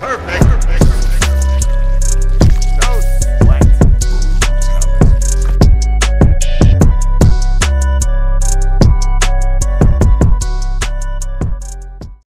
Perfect.